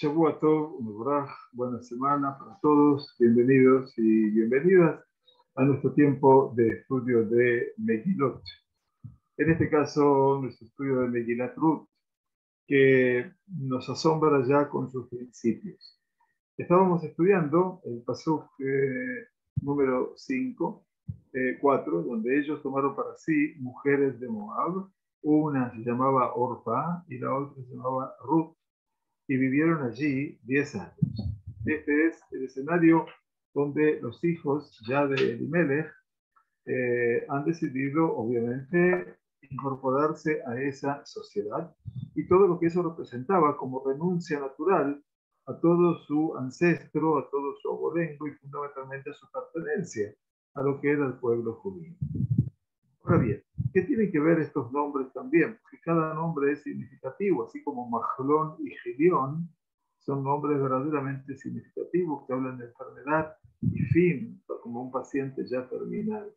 Shavua Tov, buena semana para todos, bienvenidos y bienvenidas a nuestro tiempo de estudio de Megilot. En este caso, nuestro estudio de Megilat Ruth, que nos asombra ya con sus principios. Estábamos estudiando el paso eh, número 5, 4, eh, donde ellos tomaron para sí mujeres de Moab. Una se llamaba Orpa y la otra se llamaba Ruth y vivieron allí 10 años. Este es el escenario donde los hijos ya de Elimelech eh, han decidido, obviamente, incorporarse a esa sociedad y todo lo que eso representaba como renuncia natural a todo su ancestro, a todo su abolengo y fundamentalmente a su pertenencia a lo que era el pueblo judío. Ahora bien, ¿qué tienen que ver estos nombres también? Porque cada nombre es significativo, así como Mahlón y Gideón son nombres verdaderamente significativos que hablan de enfermedad y fin, como un paciente ya terminal.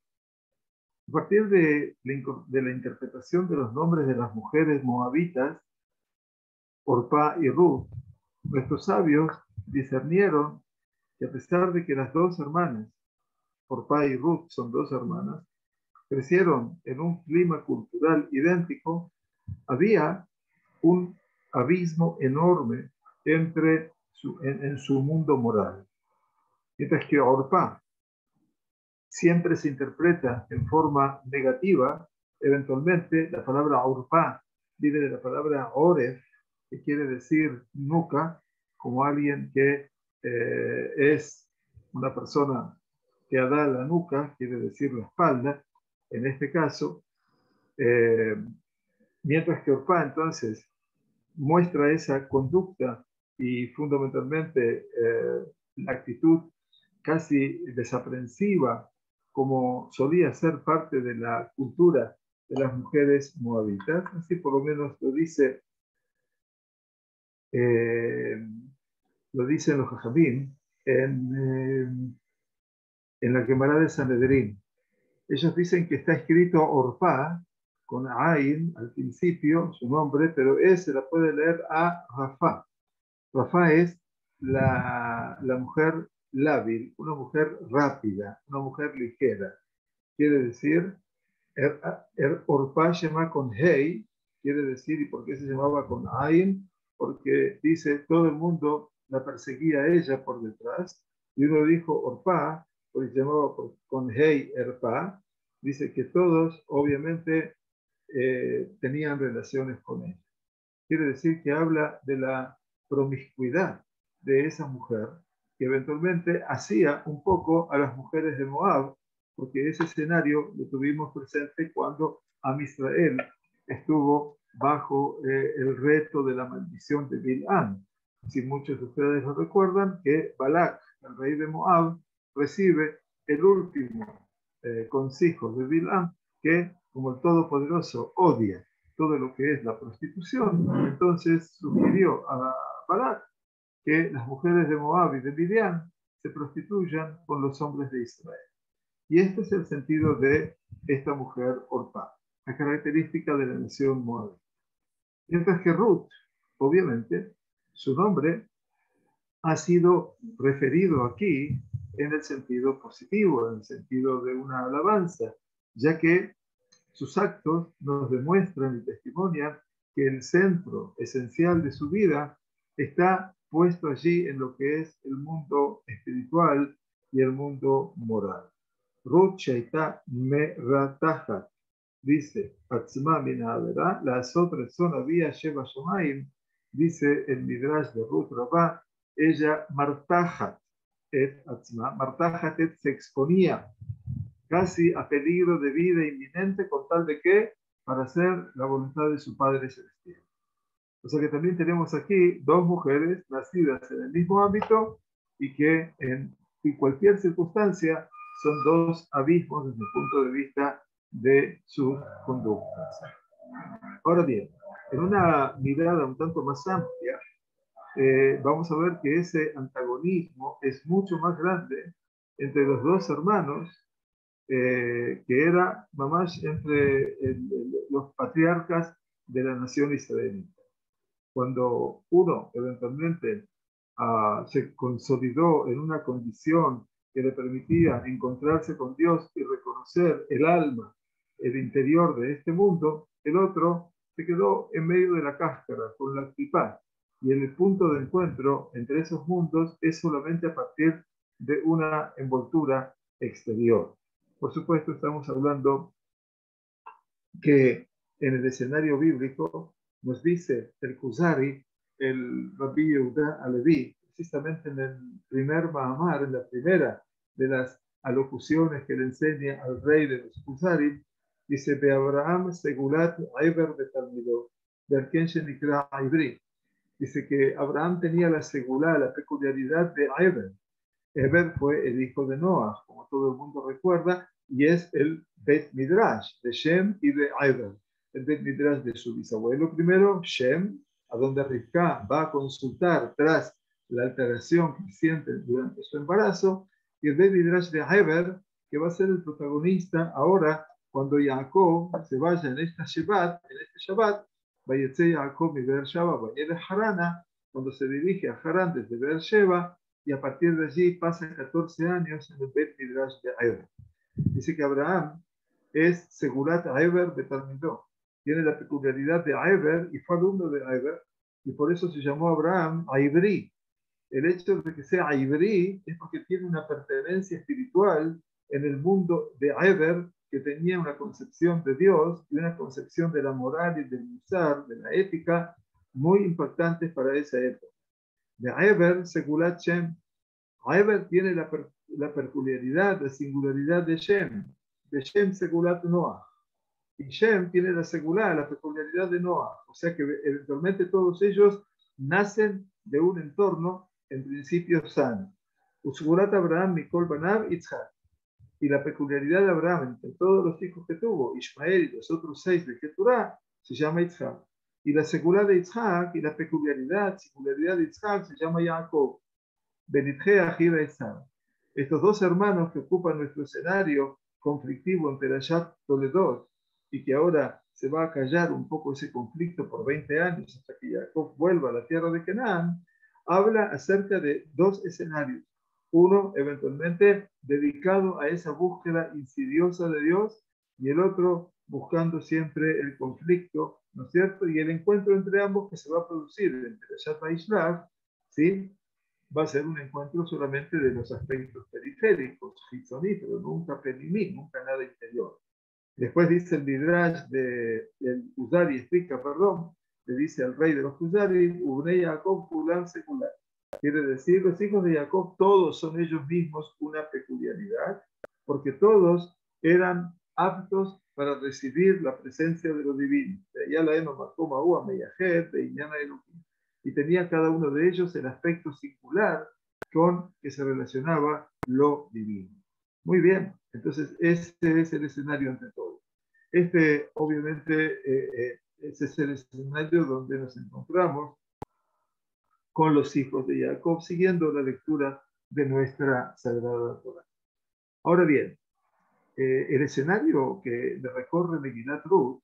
A partir de la, interpretación de los nombres de las mujeres moabitas, Orpa y Ruth, nuestros sabios discernieron que a pesar de que las dos hermanas, Orpa y Ruth, son dos hermanas, crecieron en un clima cultural idéntico, había un abismo enorme entre en, su mundo moral. Mientras que Orpa siempre se interpreta en forma negativa, eventualmente la palabra Orpa viene de la palabra Oref, que quiere decir nuca, como alguien que eh, es una persona que da la nuca, quiere decir la espalda, en este caso, eh, mientras que Orpá entonces muestra esa conducta y fundamentalmente eh, la actitud casi desaprensiva como solía ser parte de la cultura de las mujeres moabitas, así por lo menos lo dice eh, lo dicen los jajamín en, en la quemará de Sanedrín ellos dicen que está escrito Orpa, con Ain al principio, su nombre, pero ese la puede leer a Rafa. Rafa es la, la mujer lábil, una mujer rápida, una mujer ligera. Quiere decir, er, er, Orpa llama con Hey, quiere decir, ¿y por qué se llamaba con Ain? Porque dice, todo el mundo la perseguía a ella por detrás, y uno dijo se llamaba con Hey Erpa, dice que todos obviamente eh, tenían relaciones con ella. Quiere decir que habla de la promiscuidad de esa mujer que eventualmente hacía un poco a las mujeres de Moab, porque ese escenario lo tuvimos presente cuando Amisrael estuvo bajo eh, el reto de la maldición de Bil'am. Si muchos de ustedes lo recuerdan, que Balak, el rey de Moab, recibe el último eh, consejo de Bilam, que como el Todopoderoso odia todo lo que es la prostitución, entonces sugirió a Barak que las mujeres de Moab y de Midian se prostituyan con los hombres de Israel. Y este es el sentido de esta mujer Orpa, la característica de la nación Moab. Mientras que Ruth, obviamente, su nombre ha sido referido aquí en el sentido positivo, en el sentido de una alabanza, ya que sus actos nos demuestran y testimonian que el centro esencial de su vida está puesto allí en lo que es el mundo espiritual y el mundo moral. Ruth Shaita Meratahat dice, las otras son había Sheva Shomaim, dice el Midrash de Ruth ella Martajat, et et se exponía casi a peligro de vida inminente con tal de que para hacer la voluntad de su Padre Celestial. O sea que también tenemos aquí dos mujeres nacidas en el mismo ámbito y que en, cualquier circunstancia son dos abismos desde el punto de vista de sus conductas. Ahora bien, en una mirada un tanto más amplia, eh, vamos a ver que ese antagonismo es mucho más grande entre los dos hermanos, eh, que era mamás entre los patriarcas de la nación israelita. Cuando uno eventualmente ah, se consolidó en una condición que le permitía encontrarse con Dios y reconocer el alma, el interior de este mundo, el otro se quedó en medio de la cáscara con la actividad y el punto de encuentro entre esos mundos es solamente a partir de una envoltura exterior. Por supuesto, estamos hablando que en el escenario bíblico nos dice el Kuzari, el Rabbi Yehuda Alevi, precisamente en el primer Mahamar, en la primera de las alocuciones que le enseña al rey de los Kuzari, dice, de Abraham segulat Aiber de de Nikra Ibri. Dice que Abraham tenía la seguridad, la peculiaridad de Eber. Eber fue el hijo de Noah, como todo el mundo recuerda, y es el Bet Midrash de Shem y de Eber. El Bet Midrash de su bisabuelo primero, Shem, a donde Rivka va a consultar tras la alteración que siente durante su embarazo, y el Bet Midrash de Eber, que va a ser el protagonista ahora cuando Jacob se vaya en en este Shabbat, Jacob y Beersheba, Harana, cuando se dirige a Harán desde Beersheba, y a partir de allí pasa 14 años en el Bet Midrash de Eber. Dice que Abraham es Segurat Eber de Talmidó. Tiene la peculiaridad de Eber y fue alumno de Eber, y por eso se llamó Abraham Aibri. El hecho de que sea Aibri es porque tiene una pertenencia espiritual en el mundo de Eber que tenía una concepción de Dios y una concepción de la moral y del musar, de la ética, muy importantes para esa época. De Eber, Segulat Shem. Eber tiene la, la, peculiaridad, la singularidad de Shem, de Shem Segulat Noah. Y Shem tiene la seguridad, la peculiaridad de Noah. O sea que eventualmente todos ellos nacen de un entorno en principio sano. Usugurat Abraham, Mikol Banab, Itzhak y la peculiaridad de Abraham entre todos los hijos que tuvo, Ismael y los otros seis de Keturah, se llama Isaac. Y la seguridad de Isaac y la peculiaridad, singularidad de Isaac se llama Jacob. Benitje Ajida Isaac. Estos dos hermanos que ocupan nuestro escenario conflictivo entre Perashat Toledo y que ahora se va a callar un poco ese conflicto por 20 años hasta que Jacob vuelva a la tierra de Canaán, habla acerca de dos escenarios uno eventualmente dedicado a esa búsqueda insidiosa de Dios y el otro buscando siempre el conflicto, ¿no es cierto? Y el encuentro entre ambos que se va a producir entre Shata y Shlach, ¿sí? Va a ser un encuentro solamente de los aspectos periféricos, pero nunca penimí, nunca nada interior. Después dice el Midrash de el Uzari, explica, perdón, le dice al rey de los Uzari, Ubnei Jacob Kulan Secular. Quiere decir, los hijos de Jacob, todos son ellos mismos una peculiaridad, porque todos eran aptos para recibir la presencia de lo divino. Y tenía cada uno de ellos el aspecto singular con que se relacionaba lo divino. Muy bien, entonces este es el escenario ante todo. Este, obviamente, eh, eh, ese es el escenario donde nos encontramos con los hijos de Jacob, siguiendo la lectura de nuestra Sagrada Torah. Ahora bien, eh, el escenario que recorre Megilat Ruth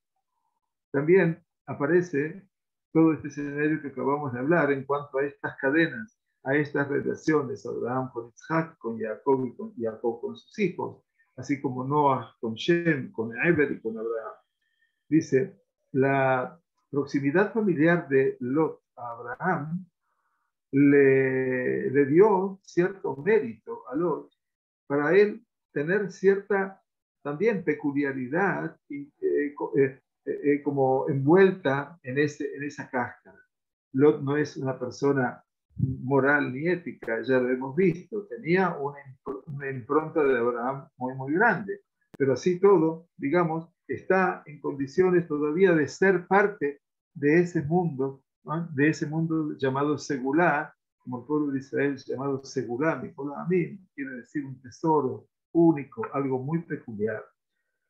también aparece todo este escenario que acabamos de hablar en cuanto a estas cadenas, a estas relaciones, Abraham con Isaac, con Jacob y con Jacob con sus hijos, así como Noah con Shem, con Eber y con Abraham. Dice, la proximidad familiar de Lot a Abraham le, dio cierto mérito a Lot para él tener cierta también peculiaridad y, eh, eh, eh, como envuelta en, ese, en esa cáscara. Lot no es una persona moral ni ética, ya lo hemos visto, tenía una, una impronta de Abraham muy, muy grande, pero así todo, digamos, está en condiciones todavía de ser parte de ese mundo de ese mundo llamado Segulá, como el pueblo de Israel llamado Segulá, Amin, quiere decir un tesoro único, algo muy peculiar.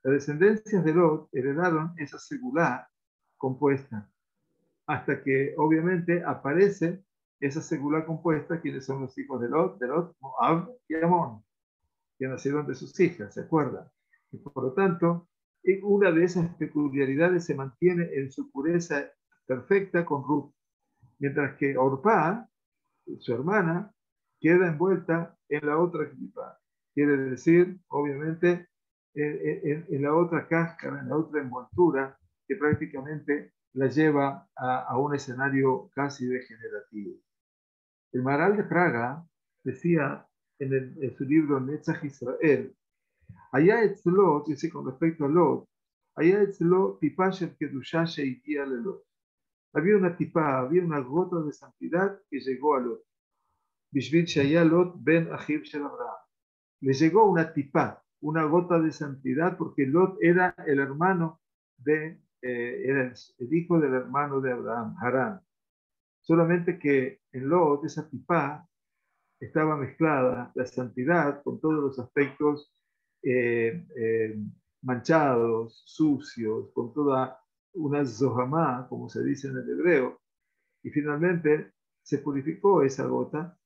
Las descendencias de Lot heredaron esa Segulá compuesta, hasta que obviamente aparece esa Segulá compuesta, quienes son los hijos de Lot, de Lot, Moab y Amón, que nacieron de sus hijas, ¿se acuerdan? Y por lo tanto, una de esas peculiaridades se mantiene en su pureza perfecta con Ruth, mientras que Orpá su hermana, queda envuelta en la otra clipa. Quiere decir, obviamente, en, la otra cáscara, en la otra envoltura, que prácticamente la lleva a, un escenario casi degenerativo. El Maral de Praga decía en, su libro Netzach Israel, allá Lot, dice con respecto a Lot, allá Lot, tipashet kedusha sheikia Lot. Había una tipa, había una gota de santidad que llegó a Lot. Lot ben. Le llegó una tipa, una gota de santidad, porque Lot era el hermano de, eh, era el hijo del hermano de Abraham, Harán. Solamente que en Lot, esa tipa, estaba mezclada la santidad con todos los aspectos eh, eh, manchados, sucios, con toda una zohamá, como se dice en el hebreo. Y finalmente se purificó esa gota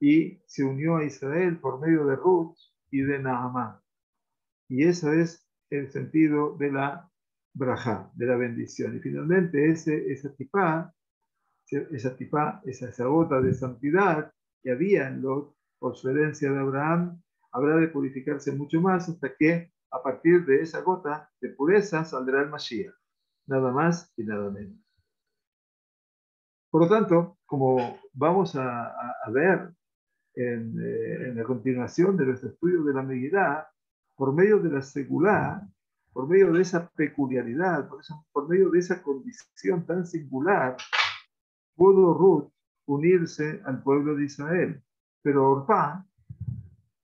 y se unió a Israel por medio de Ruth y de Naamán. Y ese es el sentido de la braja, de la bendición. Y finalmente ese, esa tipá, esa tipá, esa, esa gota de santidad que había en Lot por su herencia de Abraham, habrá de purificarse mucho más hasta que a partir de esa gota de pureza saldrá el Mashiach. Nada más y nada menos. Por lo tanto, como vamos a, a ver eh, en, la continuación de nuestro estudio de la Megillah, por medio de la secular, por medio de esa peculiaridad, por, por medio de esa condición tan singular, pudo Ruth unirse al pueblo de Israel. Pero Orpá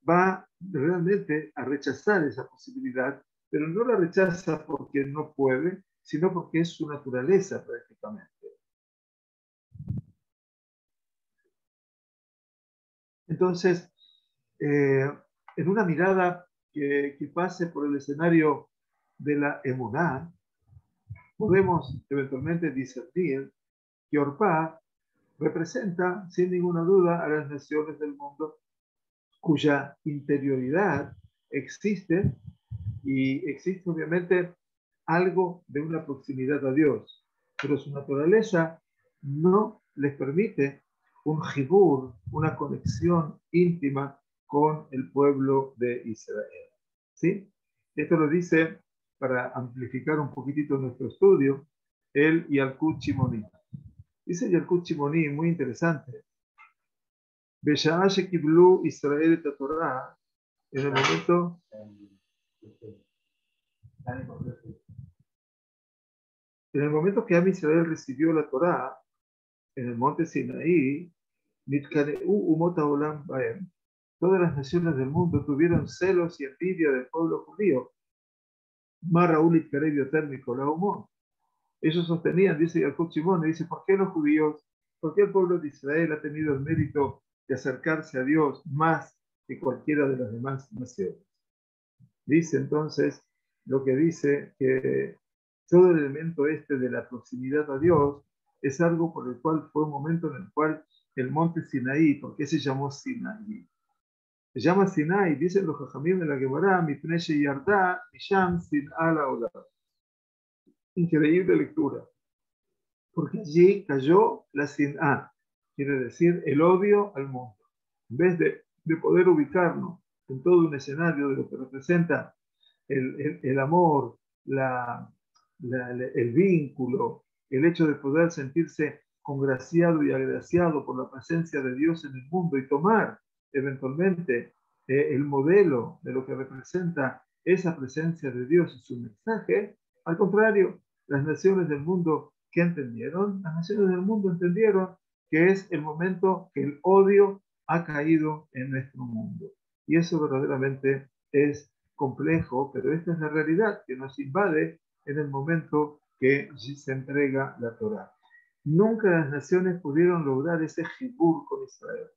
va realmente a rechazar esa posibilidad, pero no la rechaza porque no puede, sino porque es su naturaleza prácticamente. Entonces, eh, en una mirada que, pase por el escenario de la emuná, podemos eventualmente discernir que Orpá representa, sin ninguna duda, a las naciones del mundo cuya interioridad existe y existe obviamente algo de una proximidad a Dios, pero su naturaleza no les permite un jibur, una conexión íntima con el pueblo de Israel. ¿Sí? Esto lo dice, para amplificar un poquitito nuestro estudio, el Yalkut Chimoni. Dice Yalkut Chimoni, muy interesante. Kiblu Israel Torah, en el momento en el momento que Am Israel recibió la Torah en el monte Sinaí, Todas las naciones del mundo tuvieron celos y envidia del pueblo judío. Ellos sostenían, dice Jacob Simón, dice, ¿por qué los judíos, por qué el pueblo de Israel ha tenido el mérito de acercarse a Dios más que cualquiera de las demás naciones? Dice entonces lo que dice que todo el elemento este de la proximidad a Dios es algo por el cual fue un momento en el cual el monte Sinaí, ¿por qué se llamó Sinaí? Se llama Sinaí, dicen los jajamim de la Gemara, Mipneshe Yarda, Misham Sin Ala Increíble lectura. Porque allí cayó la Sin'a, quiere decir el odio al mundo. En vez de, de poder ubicarnos en todo un escenario de lo que representa el, el, amor, la, el vínculo, el hecho de poder sentirse congraciado y agraciado por la presencia de Dios en el mundo y tomar eventualmente eh, el modelo de lo que representa esa presencia de Dios y su mensaje. Al contrario, las naciones del mundo que entendieron, las naciones del mundo entendieron que es el momento que el odio ha caído en nuestro mundo. Y eso verdaderamente es complejo, pero esta es la realidad que nos invade en el momento que se entrega la Torah. Nunca las naciones pudieron lograr ese jibur con Israel.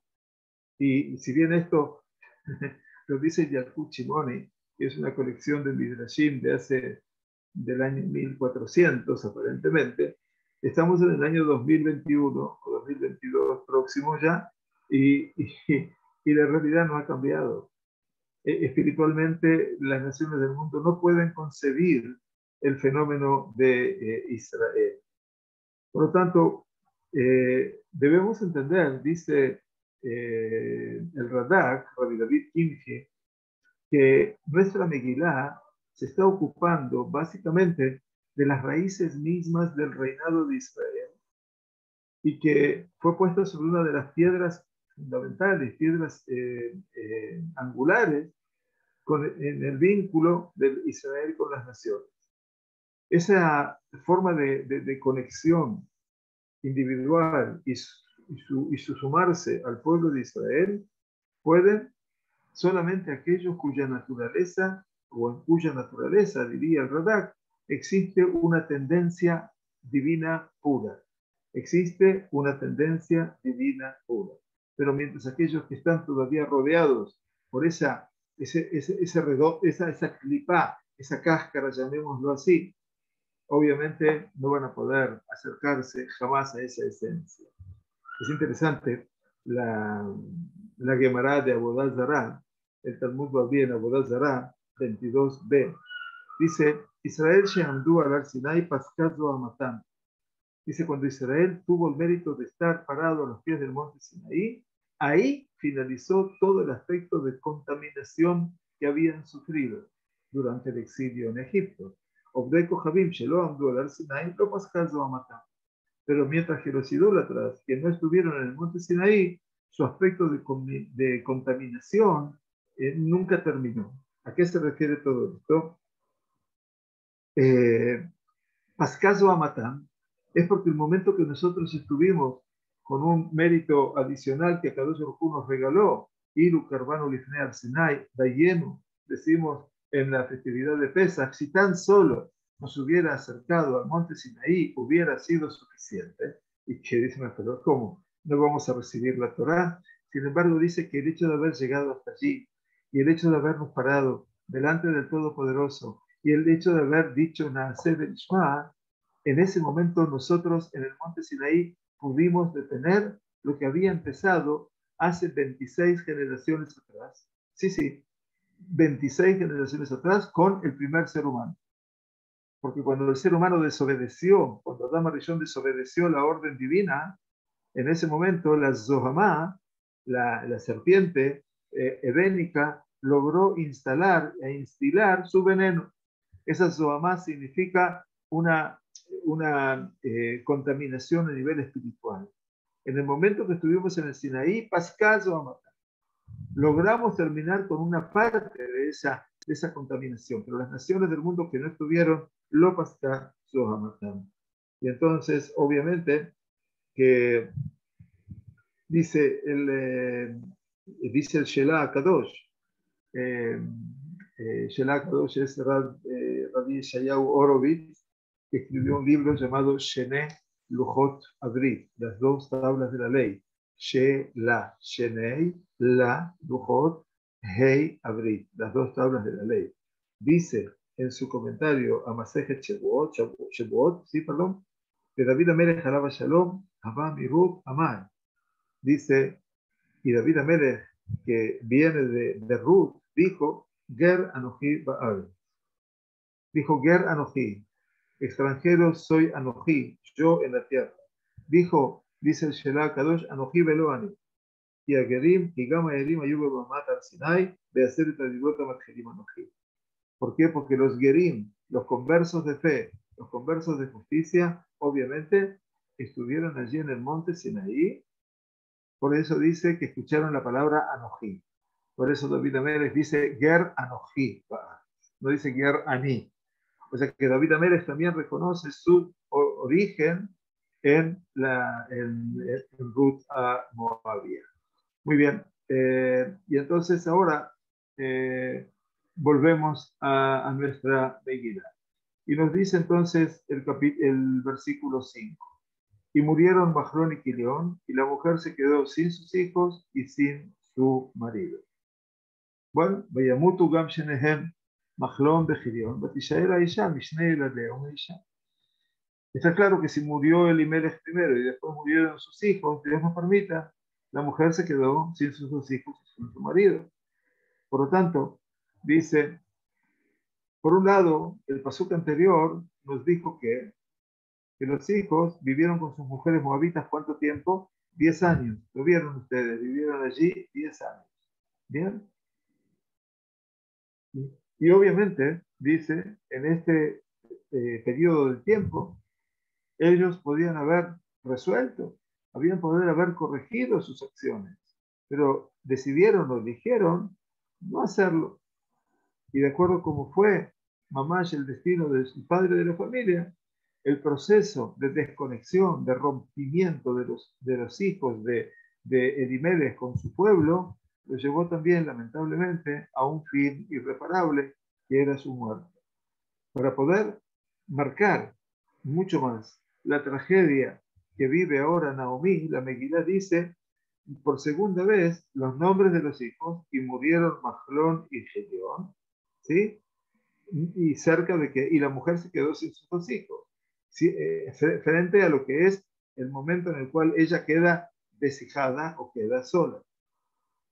Y, si bien esto lo dice Yalkut Chimoni, que es una colección de Midrashim de hace del año 1400 aparentemente, estamos en el año 2021 o 2022 próximo ya y, y, la realidad no ha cambiado. E, espiritualmente las naciones del mundo no pueden concebir el fenómeno de eh, Israel. Por lo tanto, eh, debemos entender, dice eh, el Radak, Rabbi David Kimchi, que nuestra Megilá se está ocupando básicamente de las raíces mismas del reinado de Israel y que fue puesta sobre una de las piedras fundamentales, piedras angulares en el vínculo de Israel con las naciones. Esa forma de, de, conexión individual y su, y su, sumarse al pueblo de Israel pueden solamente aquellos cuya naturaleza o en cuya naturaleza, diría el Radak, existe una tendencia divina pura. Existe una tendencia divina pura. Pero mientras aquellos que están todavía rodeados por esa, ese, ese, ese esa, esa clipa, esa cáscara, llamémoslo así, obviamente no van a poder acercarse jamás a esa esencia. Es interesante la, la Gemara de Abodal Zara, el Talmud Babi en Abodal Zara, 22b. Dice, Israel Shehamdu al Sinai Pascazo Amatán. Dice, cuando Israel tuvo el mérito de estar parado a los pies del monte Sinaí, ahí finalizó todo el aspecto de contaminación que habían sufrido durante el exilio en Egipto. Obdeco Javim Shelo Amdu al Sinai lo Pascazo Amatán. Pero mientras que los idólatras que no estuvieron en el monte Sinaí, su aspecto de, contaminación eh, nunca terminó. ¿A qué se refiere todo esto? Eh, Pascaso Amatán es porque el momento que nosotros estuvimos con un mérito adicional que Kadosh Baruj nos regaló, Iru Carvano Lifne Arsenai, Dayenu, decimos en la festividad de Pesach, si tan solo nos hubiera acercado al monte Sinaí, hubiera sido suficiente. Y que dice pero ¿cómo? No vamos a recibir la Torah. Sin embargo, dice que el hecho de haber llegado hasta allí y el hecho de habernos parado delante del Todopoderoso y el hecho de haber dicho Naaseh Ishma, en ese momento nosotros en el monte Sinaí pudimos detener lo que había empezado hace 26 generaciones atrás. Sí, sí, 26 generaciones atrás con el primer ser humano. Porque cuando el ser humano desobedeció, cuando Adama Rishon desobedeció la orden divina, en ese momento la Zohamá, la, la serpiente, eh, logró instalar e instilar su veneno. Esa zoamá significa una, una eh, contaminación a nivel espiritual. En el momento que estuvimos en el Sinaí, Pascal logramos terminar con una parte de esa, de esa contaminación, pero las naciones del mundo que no estuvieron, lo Pascal Y entonces, obviamente, que dice el, eh, dice el Shelah Kadosh. Eh, eh, Shelah Kadosh es Rab, eh, Rabbi Shayahu Orovitz, que escribió un libro llamado Shene Luchot Abrit, las dos tablas de la ley. Shelah, Shenei, La, Luchot, Hei, Abrit, las dos tablas de la ley. Dice en su comentario a Masejet Shebuot, Shebuot, sí, perdón, de David Amelech Alaba Shalom, Abba Mirut Amar. Dice y David Amelech, que viene de, de Ruth, dijo, Ger Anoji Baal. Dijo, Ger Anoji, extranjero soy Anoji, yo en la tierra. Dijo, dice el Shelah Kadosh, Anoji Beloani. Y a Gerim, y Gama Erim, Ayube Bamat al Sinai, de hacer el Tadibota Matjerim Anoji. ¿Por qué? Porque los Gerim, los conversos de fe, los conversos de justicia, obviamente, estuvieron allí en el monte Sinaí por eso dice que escucharon la palabra Anoji. Por eso David Amérez dice Ger Anoji. No dice Ger Ani. O sea que David Amérez también reconoce su origen en, la, en, Ruth a Moabia. Muy bien. Eh, y entonces ahora eh, volvemos a, nuestra Megillah. Y nos dice entonces el, el versículo 5 y murieron Majlón y Quilión, y la mujer se quedó sin sus hijos y sin su marido. Bueno, Vayamutu Gam Shenehem, Majlón de Gilión, Batishaera Isha, Mishnei la León Isha. Está claro que si murió Elimelech primero y después murieron sus hijos, Dios nos permita, la mujer se quedó sin sus dos hijos y sin su marido. Por lo tanto, dice, por un lado, el pasuk anterior nos dijo que que los hijos vivieron con sus mujeres moabitas cuánto tiempo? 10 años. Lo vieron ustedes, vivieron allí 10 años. ¿Bien? Y obviamente, dice, en este eh, periodo de tiempo, ellos podían haber resuelto, habían podido haber corregido sus acciones, pero decidieron o eligieron no hacerlo. Y de acuerdo como fue mamás el destino de su padre de la familia, el proceso de desconexión, de rompimiento de los, de los hijos de, de Edimedes con su pueblo, lo llevó también, lamentablemente, a un fin irreparable, que era su muerte. Para poder marcar mucho más la tragedia que vive ahora Naomi, la Megilá dice, por segunda vez, los nombres de los hijos, y murieron Mahlón y Gedeón, ¿sí? Y cerca de que, y la mujer se quedó sin sus dos hijos, eh, frente a lo que es el momento en el cual ella queda deshijada o queda sola.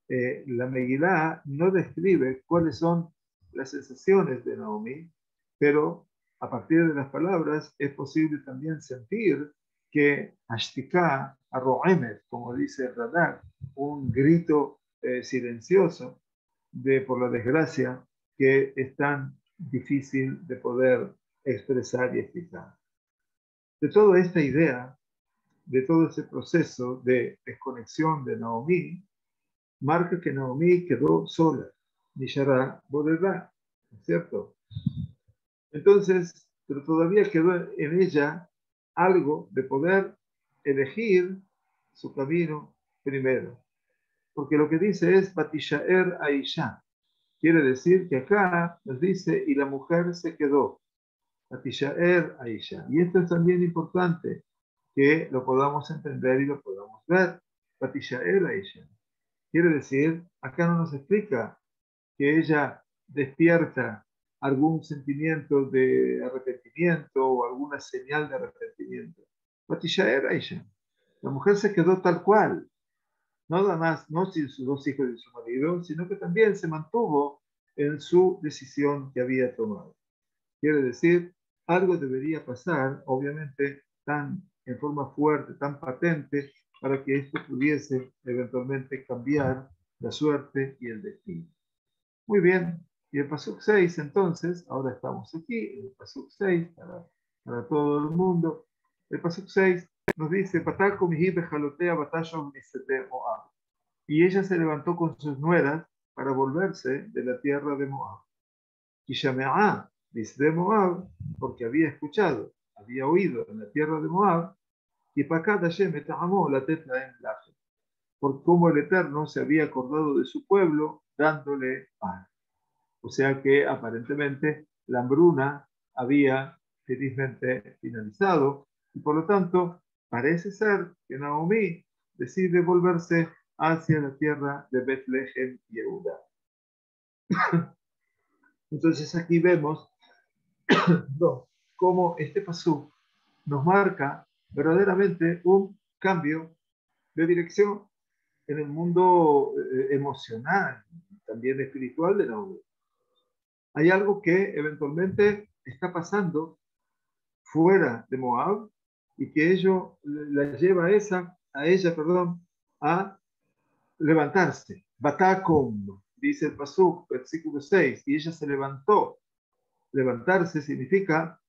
Eh, la Megilá no describe cuáles son las sensaciones de Naomi, pero a partir de las palabras es posible también sentir que Ashtika Arroemet, como dice Radar, un grito eh, silencioso de por la desgracia que es tan difícil de poder expresar y explicar. De toda esta idea, de todo ese proceso de desconexión de Naomi, marca que Naomi quedó sola, Nishara Bodega, ¿no es cierto? Entonces, pero todavía quedó en ella algo de poder elegir su camino primero. Porque lo que dice es Batishaer Aisha. Quiere decir que acá nos dice, y la mujer se quedó. Batishaer Aisha. Y esto es también importante que lo podamos entender y lo podamos ver. Batishaer Aisha. Quiere decir, acá no nos explica que ella despierta algún sentimiento de arrepentimiento o alguna señal de arrepentimiento. era ella. La mujer se quedó tal cual, nada más, no sin sus dos hijos y su marido, sino que también se mantuvo en su decisión que había tomado. Quiere decir, algo debería pasar, obviamente, tan en forma fuerte, tan patente, para que esto pudiese eventualmente cambiar la suerte y el destino. Muy bien, y el Pasuk 6 entonces, ahora estamos aquí, el Pasuk 6 para, para todo el mundo, el Pasuk 6 nos dice, y ella se levantó con sus nueras para volverse de la tierra de Moab. Y Shameá, dice de Moab, porque había escuchado, había oído en la tierra de Moab, y Pakad Hashem amó la tetla en por cómo el Eterno se había acordado de su pueblo, dándole pan. O sea que aparentemente la hambruna había felizmente finalizado y por lo tanto parece ser que Naomi decide volverse hacia la tierra de Bethlehem y Yehuda. Entonces aquí vemos cómo este pasú nos marca verdaderamente un cambio de dirección en el mundo eh, emocional, también espiritual de Naomi. Hay algo que eventualmente está pasando fuera de Moab y que ello la lleva a, esa, a ella perdón, a levantarse. Batakom, dice el Pasuk, versículo 6, y ella se levantó. Levantarse significa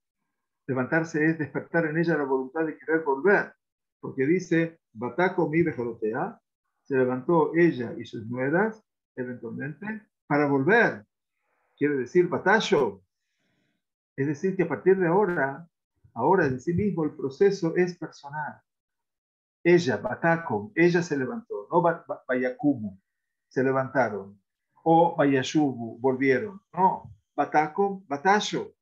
Levantarse es despertar en ella la voluntad de querer volver, porque dice, Bataco mi se levantó ella y sus nueras, eventualmente, para volver. Quiere decir batallo. Es decir, que a partir de ahora, ahora en sí mismo el proceso es personal. Ella, Bataco, ella se levantó, no Bayakumu, se levantaron. O Bayashubu, volvieron. No, Bataco, batallo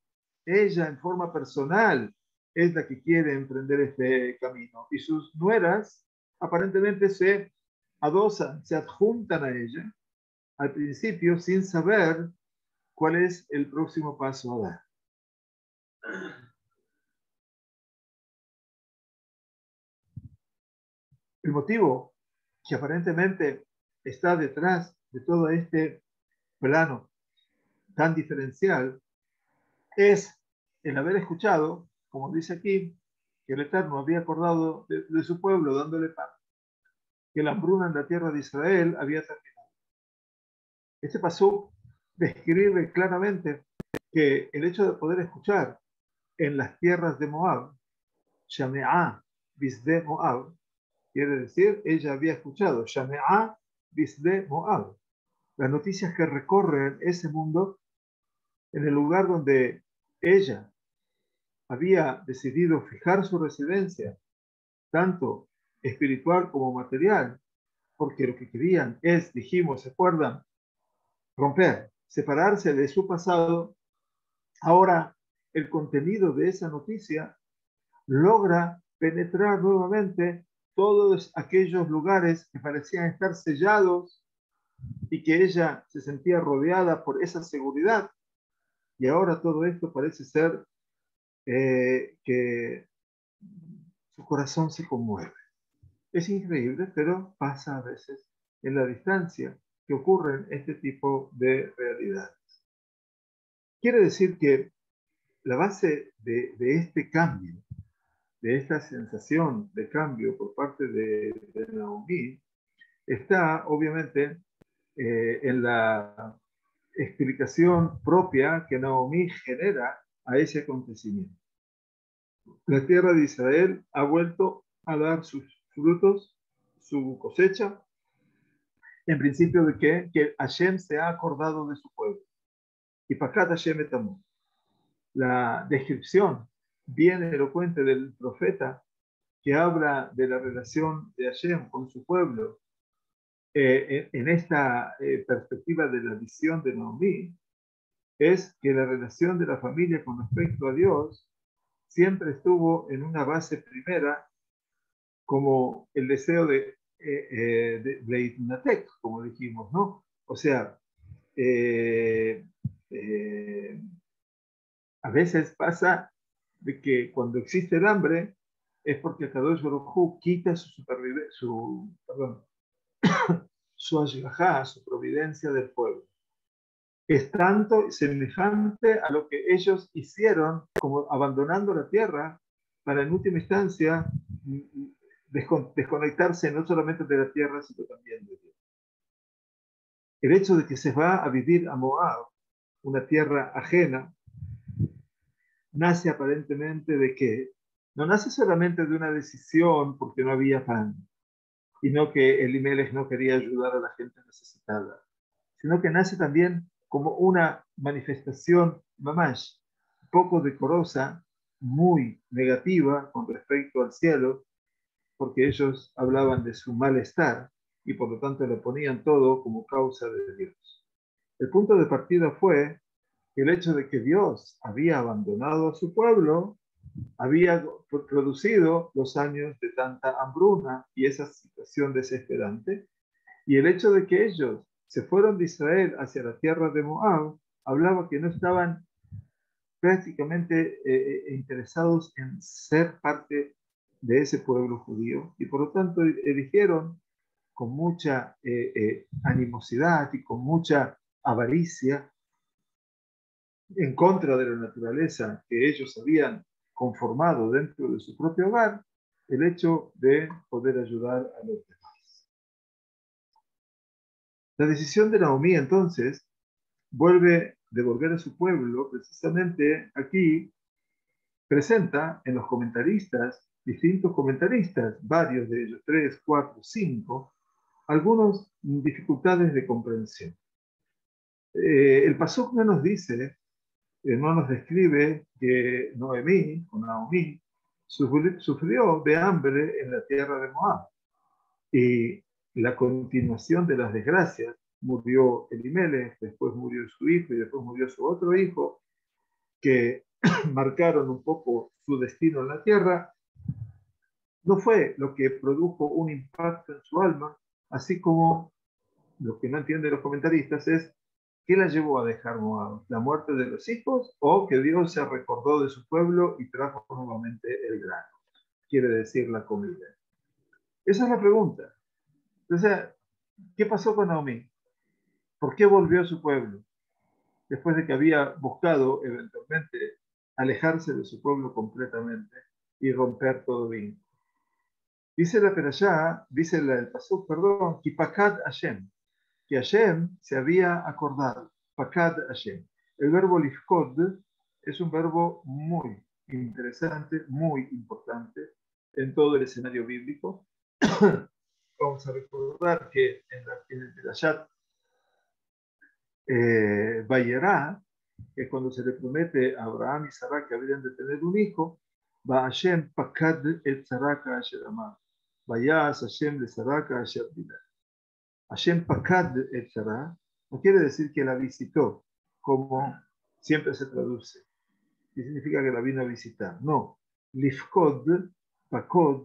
ella en forma personal es la que quiere emprender este camino. Y sus nueras aparentemente se adosan, se adjuntan a ella al principio sin saber cuál es el próximo paso a dar. El motivo que aparentemente está detrás de todo este plano tan diferencial es el haber escuchado, como dice aquí, que el Eterno había acordado de, su pueblo dándole pan. que la hambruna en la tierra de Israel había terminado. Este pasó describe claramente que el hecho de poder escuchar en las tierras de Moab, Shame'a Bisde Moab, quiere decir, ella había escuchado Shame'a Bisde Moab, las noticias que recorren ese mundo en el lugar donde ella había decidido fijar su residencia, tanto espiritual como material, porque lo que querían es, dijimos, ¿se acuerdan? Romper, separarse de su pasado. Ahora, el contenido de esa noticia logra penetrar nuevamente todos aquellos lugares que parecían estar sellados y que ella se sentía rodeada por esa seguridad. Y ahora todo esto parece ser eh, que su corazón se conmueve. Es increíble, pero pasa a veces en la distancia que ocurren este tipo de realidades. Quiere decir que la base de, este cambio, de esta sensación de cambio por parte de, Naomi, está obviamente eh, en la explicación propia que Naomi genera a ese acontecimiento. La tierra de Israel ha vuelto a dar sus frutos, su cosecha, en principio de que, que Hashem se ha acordado de su pueblo. Y Pakat Hashem etamó. La descripción bien elocuente del profeta que habla de la relación de Hashem con su pueblo eh, en, esta eh, perspectiva de la visión de Naomi es que la relación de la familia con respecto a Dios siempre estuvo en una base primera como el deseo de, eh, eh de, como dijimos, ¿no? O sea, eh, eh, a veces pasa de que cuando existe el hambre es porque Kadosh Baruj quita su, su, perdón, su su providencia del pueblo es tanto semejante a lo que ellos hicieron, como abandonando la tierra, para en última instancia desconectarse no solamente de la tierra, sino también de Dios. El hecho de que se va a vivir a Moab, una tierra ajena, nace aparentemente de que no nace solamente de una decisión porque no había pan, y no que Elimelech no quería ayudar a la gente necesitada, sino que nace también como una manifestación más poco decorosa, muy negativa con respecto al cielo, porque ellos hablaban de su malestar y por lo tanto le ponían todo como causa de Dios. El punto de partida fue el hecho de que Dios había abandonado a su pueblo, había producido los años de tanta hambruna y esa situación desesperante, y el hecho de que ellos se fueron de Israel hacia la tierra de Moab, hablaba que no estaban prácticamente eh, eh, interesados en ser parte de ese pueblo judío y por lo tanto eligieron con mucha eh, animosidad y con mucha avaricia en contra de la naturaleza que ellos habían conformado dentro de su propio hogar, el hecho de poder ayudar a los demás. La decisión de Naomi entonces vuelve de volver a su pueblo, precisamente aquí presenta en los comentaristas, distintos comentaristas, varios de ellos, tres, cuatro, cinco, algunas dificultades de comprensión. Eh, el Pasuk no nos dice, eh, no nos describe que Noemí o Naomi sufrió de hambre en la tierra de Moab. Y la continuación de las desgracias. Murió Elimelech, después murió su hijo y después murió su otro hijo, que marcaron un poco su destino en la tierra. No fue lo que produjo un impacto en su alma, así como lo que no entienden los comentaristas es ¿qué la llevó a dejar Moab? ¿La muerte de los hijos o que Dios se recordó de su pueblo y trajo nuevamente el grano? Quiere decir la comida. Esa es la pregunta. Entonces, ¿qué pasó con Naomi? ¿Por qué volvió a su pueblo? Después de que había buscado eventualmente alejarse de su pueblo completamente y romper todo vínculo. Dice la Perashá, dice el Pasuk, perdón, que Pakad Hashem, que Hashem se había acordado. Pakad Hashem. El verbo lifkod es un verbo muy interesante, muy importante en todo el escenario bíblico. Vamos a recordar que en, la, en el Perashat eh, Bayerá, que cuando se le promete a Abraham y Sarah que habrían de tener un hijo, va Hashem pakad et amar. Vayas Hashem le Saraka Hashem et no quiere decir que la visitó, como siempre se traduce. Y significa que la vino a visitar. No. Lifkod, pakod,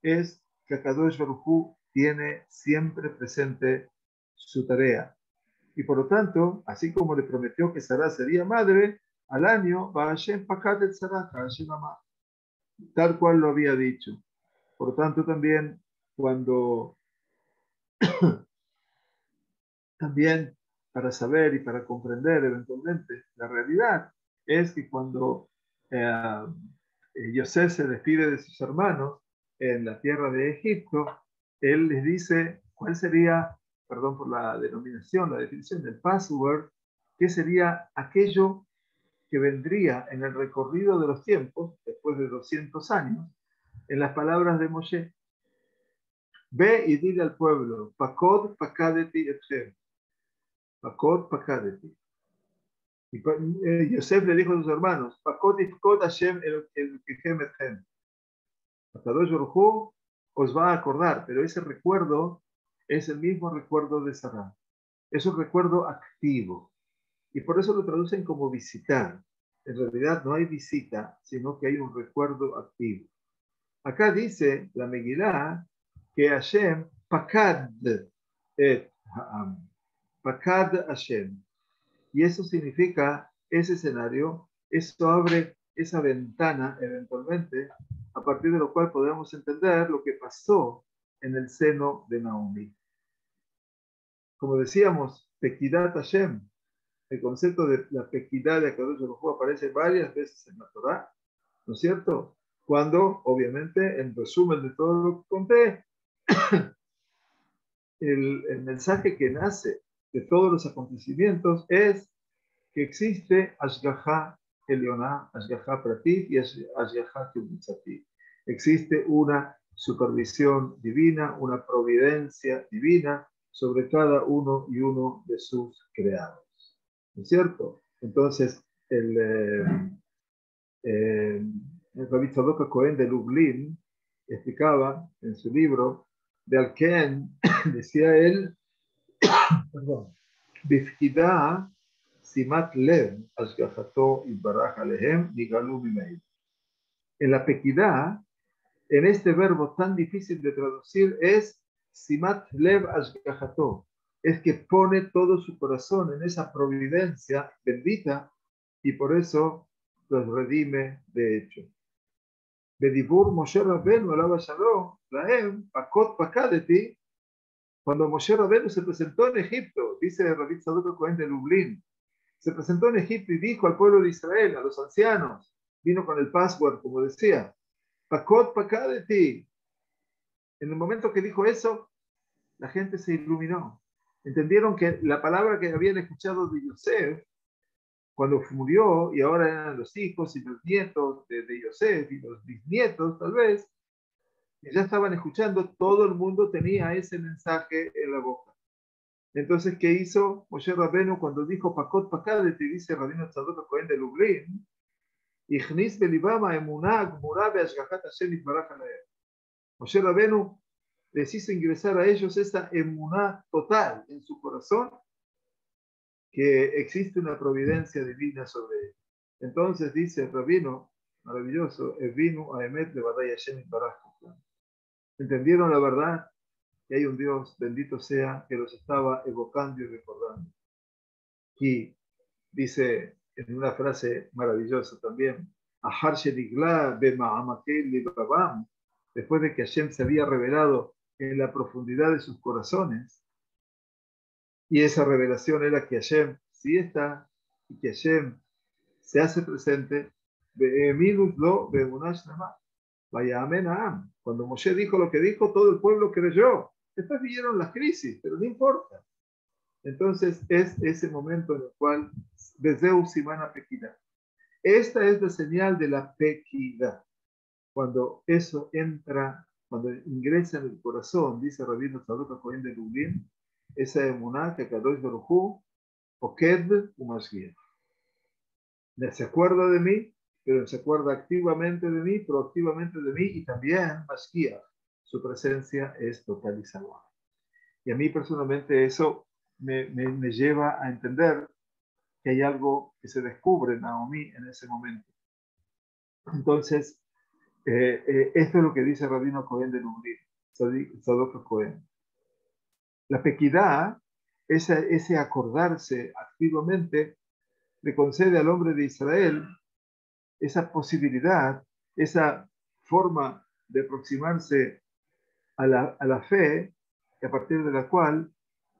es que Akadosh Baruj tiene siempre presente su tarea, y por lo tanto, así como le prometió que Sarah sería madre, al año va Hashem Pakat el Sarah, Hashem tal cual lo había dicho. Por tanto, también cuando también para saber y para comprender eventualmente la realidad es que cuando eh, Yosef se despide de sus hermanos en la tierra de Egipto, él les dice cuál sería perdón por la denominación, la definición del password, que sería aquello que vendría en el recorrido de los tiempos, después de 200 años, en las palabras de Moshe. Ve y dile al pueblo, Pakod pakadeti etchem. Pakod pakadeti. Y eh, Yosef le dijo a sus hermanos, Pakod ifkod Hashem el etchem. Hasta os va a acordar, pero ese recuerdo es el mismo recuerdo de Sarah. Es un recuerdo activo. Y por eso lo traducen como visitar. En realidad no hay visita, sino que hay un recuerdo activo. Acá dice la Megillah que Hashem pakad et ha'am. Pakad Hashem. Y eso significa ese escenario, esto abre esa ventana eventualmente, a partir de lo cual podemos entender lo que pasó en el seno de Naomi. Como decíamos, Pequidat Hashem, el concepto de la pequidad de Akadosh Baruj aparece varias veces en la Torah, ¿no es cierto? Cuando, obviamente, en resumen de todo lo que conté, el, el mensaje que nace de todos los acontecimientos es que existe Ashgaha Elioná, Ashgaha Pratit y Ashgaha Kibutzati. Existe una supervisión divina, una providencia divina sobre cada uno y uno de sus creados. ¿No es cierto? Entonces, el, eh, eh, el Rabbi Cohen de Lublin explicaba en su libro de Alken, decía él, perdón, Bifkida simat lev ashgachato baraj alehem nigalu En la pequidad en este verbo tan difícil de traducir es simat lev ashgahato. Es que pone todo su corazón en esa providencia bendita y por eso los redime de hecho. Bedibur Moshe Rabbeinu alaba shalom, laem, pakot pakadeti, cuando Moshe Rabbeinu se presentó en Egipto, dice Rabbi Sadok Cohen de Lublin, se presentó en Egipto y dijo al pueblo de Israel, a los ancianos, vino con el password, como decía, Pakot ti. En el momento que dijo eso, la gente se iluminó. Entendieron que la palabra que habían escuchado de Yosef, cuando murió, y ahora eran los hijos y los nietos de, de Yosef y los bisnietos, tal vez, que ya estaban escuchando, todo el mundo tenía ese mensaje en la boca. Entonces, ¿qué hizo Moshe Rabenu cuando dijo Pakot te Dice Rabino Tzadok Cohen de Lublin, belibama Hashem Moshe Rabenu les hizo ingresar a ellos esa emuná total en su corazón que existe una providencia divina sobre él. Entonces dice el rabino, maravilloso, vino a Emet de itbarach Entendieron la verdad que hay un Dios, bendito sea, que los estaba evocando y recordando. Y dice en una frase maravillosa también, después de que Hashem se había revelado en la profundidad de sus corazones, y esa revelación era que Hashem sí está y que Hashem se hace presente, Cuando Moshe dijo lo que dijo, todo el pueblo creyó. Después vinieron las crisis, pero no importa. Entonces es ese momento en el cual desde Simana Pequida. Esta es la señal de la pequidad. Cuando eso entra, cuando ingresa en el corazón, dice Rabino Tzadok Cohen de Lublin, esa emuná que Kadosh Baruchu, Oked Umashgiach. Se acuerda de mí, pero se acuerda activamente de mí, proactivamente de mí y también Mashgiach. Su presencia es totalizadora. Y a mí personalmente eso me, me, lleva a entender que hay algo que se descubre en Naomi en ese momento. Entonces, eh, eh, esto es lo que dice Rabino Cohen de Lumbrir, Sadok Cohen. La pequidad, ese, acordarse activamente, le concede al hombre de Israel esa posibilidad, esa forma de aproximarse a la, a la fe, a partir de la cual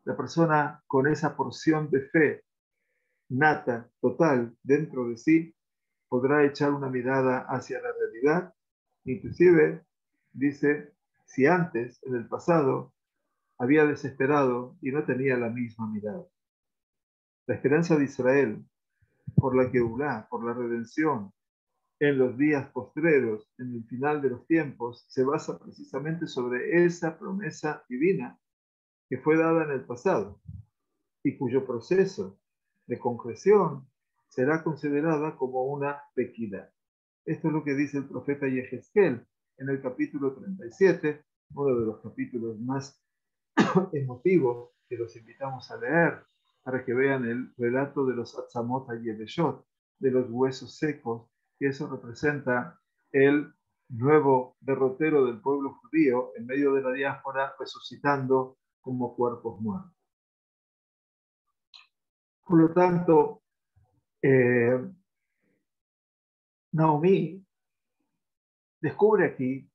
la persona con esa porción de fe nata, total, dentro de sí, podrá echar una mirada hacia la realidad. Inclusive, dice, si antes, en el pasado, había desesperado y no tenía la misma mirada. La esperanza de Israel por la que por la redención, en los días postreros, en el final de los tiempos, se basa precisamente sobre esa promesa divina que fue dada en el pasado y cuyo proceso de concreción será considerada como una pequidad. Esto es lo que dice el profeta Yehezkel en el capítulo 37, uno de los capítulos más emotivos que los invitamos a leer para que vean el relato de los Atzamot Yebeshot, de los huesos secos, que eso representa el nuevo derrotero del pueblo judío en medio de la diáspora resucitando como cuerpos muertos. Por lo tanto, eh, Naomi descubre aquí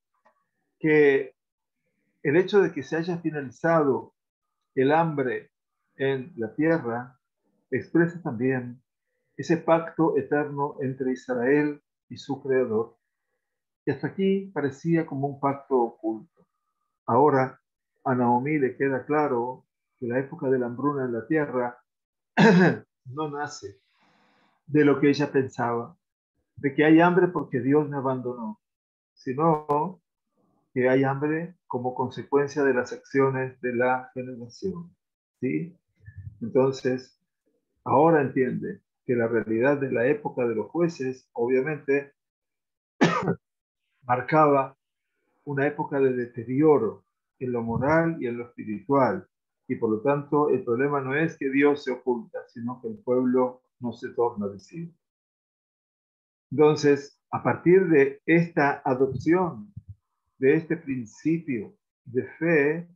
que el hecho de que se haya finalizado el hambre en la tierra expresa también ese pacto eterno entre Israel y su creador. Y hasta aquí parecía como un pacto oculto. Ahora a Naomi le queda claro que la época de la hambruna en la tierra no nace de lo que ella pensaba, de que hay hambre porque Dios me abandonó, sino que hay hambre como consecuencia de las acciones de la generación. ¿sí? Entonces, ahora entiende que la realidad de la época de los jueces, obviamente, marcaba una época de deterioro en lo moral y en lo espiritual, y por lo tanto el problema no es que Dios se oculta, sino que el pueblo no se torna visible. Entonces, a partir de esta adopción, de este principio de fe,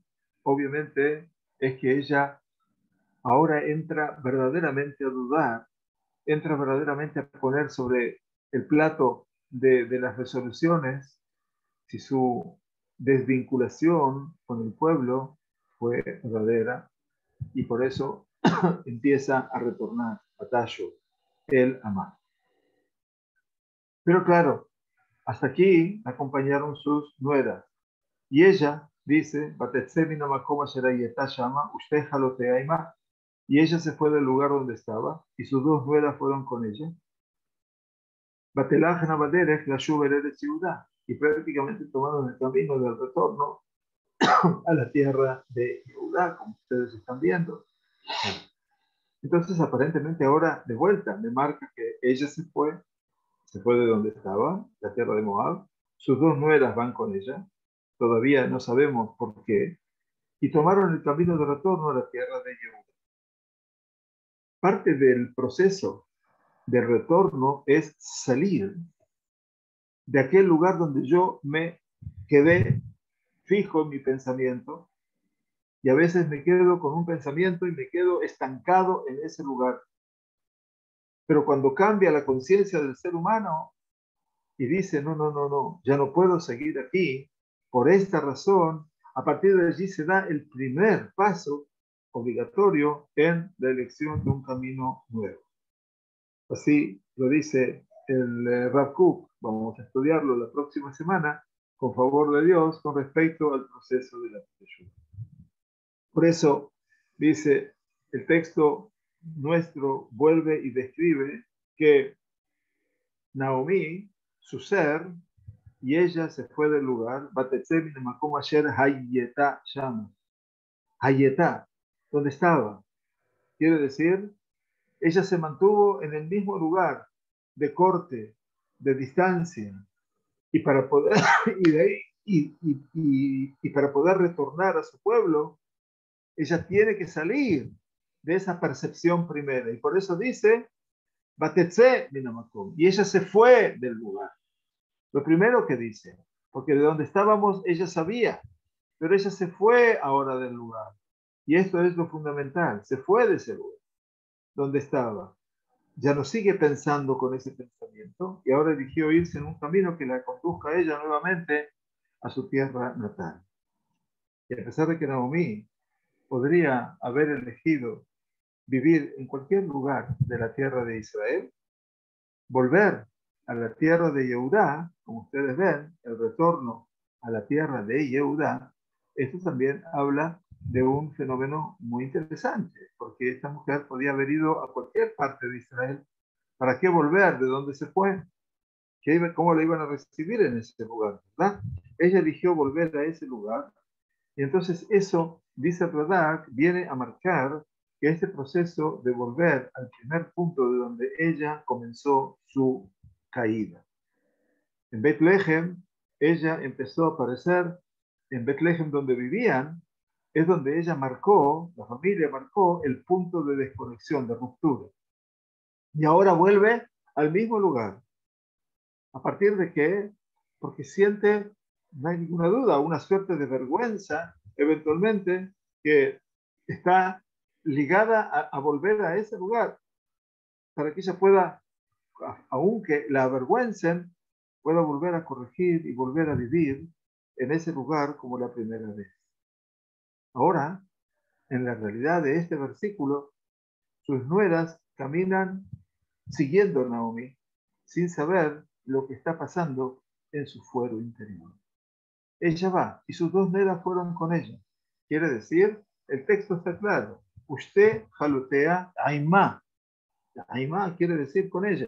obviamente es que ella ahora entra verdaderamente a dudar, entra verdaderamente a poner sobre el plato de, de las resoluciones si su desvinculación con el pueblo fue verdadera y por eso empieza a retornar a Tasho, el amar. Pero claro, hasta aquí acompañaron sus nueras. Y ella dice, y ella se fue del lugar donde estaba, y sus dos nueras fueron con ella. Y prácticamente tomaron el camino del retorno a la tierra de Judá, como ustedes están viendo. Entonces, aparentemente ahora de vuelta me marca que ella se fue, se fue de donde estaba, la tierra de Moab, sus dos nueras van con ella, todavía no sabemos por qué, y tomaron el camino de retorno a la tierra de Judá. Parte del proceso de retorno es salir de aquel lugar donde yo me quedé fijo en mi pensamiento y a veces me quedo con un pensamiento y me quedo estancado en ese lugar. Pero cuando cambia la conciencia del ser humano y dice, no, no, no, no, ya no puedo seguir aquí, por esta razón, a partir de allí se da el primer paso obligatorio en la elección de un camino nuevo. Así lo dice el eh, Rav vamos a estudiarlo la próxima semana, con favor de Dios con respecto al proceso de la Teshuvah. Por eso dice el texto nuestro vuelve y describe que Naomi, su ser, y ella se fue del lugar, Hayeta, donde estaba. Quiere decir, ella se mantuvo en el mismo lugar de corte, de distancia, y para poder, y, y para poder retornar a su pueblo, ella tiene que salir de esa percepción primera. Y por eso dice, y ella se fue del lugar. Lo primero que dice, porque de donde estábamos ella sabía, pero ella se fue ahora del lugar. Y esto es lo fundamental, se fue de ese lugar, donde estaba. Ya no sigue pensando con ese pensamiento y ahora eligió irse en un camino que la conduzca a ella nuevamente a su tierra natal. Y a pesar de que Naomi podría haber elegido vivir en cualquier lugar de la tierra de Israel, volver a la tierra de Yehudá, como ustedes ven, el retorno a la tierra de Yehudá, esto también habla de un fenómeno muy interesante, porque esta mujer podía haber ido a cualquier parte de Israel. ¿Para qué volver? ¿De dónde se fue? ¿Cómo la iban a recibir en ese lugar? ¿verdad? Ella eligió volver a ese lugar y entonces eso, dice Radak, viene a marcar que este proceso de volver al primer punto de donde ella comenzó su caída. En Bethlehem, ella empezó a aparecer, en Bethlehem donde vivían, es donde ella marcó, la familia marcó el punto de desconexión, de ruptura. Y ahora vuelve al mismo lugar. ¿A partir de qué? Porque siente, no hay ninguna duda, una suerte de vergüenza, eventualmente, que está ligada a, volver a ese lugar, para que ella pueda, aunque la avergüencen, pueda volver a corregir y volver a vivir en ese lugar como la primera vez. Ahora, en la realidad de este versículo, sus nueras caminan siguiendo a Naomi sin saber lo que está pasando en su fuero interior. Ella va y sus dos nueras fueron con ella. Quiere decir, el texto está claro, usted jalotea Aimá. Aimá quiere decir con ella.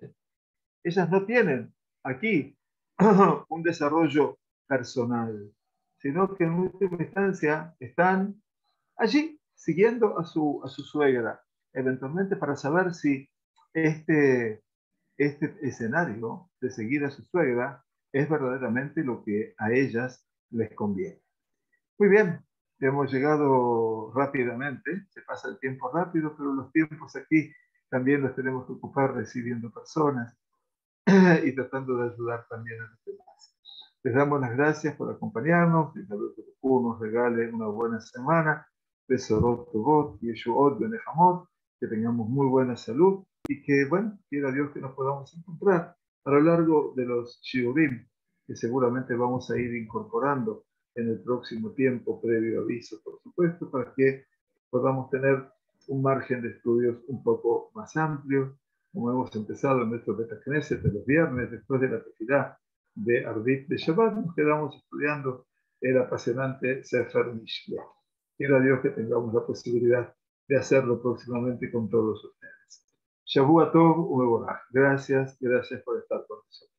Ellas no tienen aquí un desarrollo personal, sino que en última instancia están allí siguiendo a su, a su suegra, eventualmente para saber si este, este escenario de seguir a su suegra es verdaderamente lo que a ellas les conviene. Muy bien, hemos llegado rápidamente, se pasa el tiempo rápido, pero los tiempos aquí también los tenemos que ocupar recibiendo personas y tratando de ayudar también a los demás. Les damos las gracias por acompañarnos, que nos regale una buena semana, Besorot Tobot, Yeshuot que tengamos muy buena salud y que, bueno, quiera Dios que nos podamos encontrar a lo largo de los Shiurim, que seguramente vamos a ir incorporando en el próximo tiempo, previo aviso, por supuesto, para que podamos tener un margen de estudios un poco más amplio, como hemos empezado en nuestro Beta de los viernes, después de la actividad de Ardit de Shabbat, nos quedamos estudiando el apasionante Sefer Mishloach. Quiero a Dios que tengamos la posibilidad de hacerlo próximamente con todos ustedes. Shabu Tov Gracias, gracias por estar con nosotros.